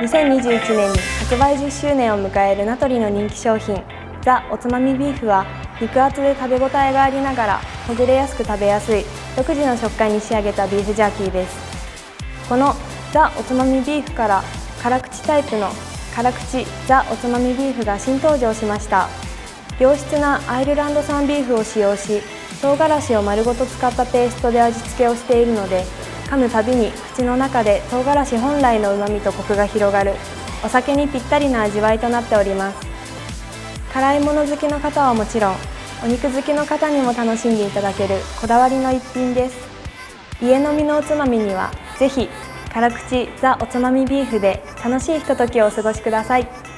2021年に発売10周年を迎える名取の人気商品ザ・おつまみビーフは肉厚で食べ応えがありながらほぐれやすく食べやすい独自の食感に仕上げたビーフジャーキーです。このザ・おつまみビーフから辛口タイプの辛口ザ・おつまみビーフが新登場しました。良質なアイルランド産ビーフを使用し唐辛子を丸ごと使ったペーストで味付けをしているので噛むたびに口の中で唐辛子本来のうまみとコクが広がる。お酒にぴったりな味わいとなっております。辛いもの好きの方はもちろんお肉好きの方にも楽しんでいただけるこだわりの一品です。家飲みのおつまみにはぜひ辛口ザおつまみビーフで楽しいひとときをお過ごしください。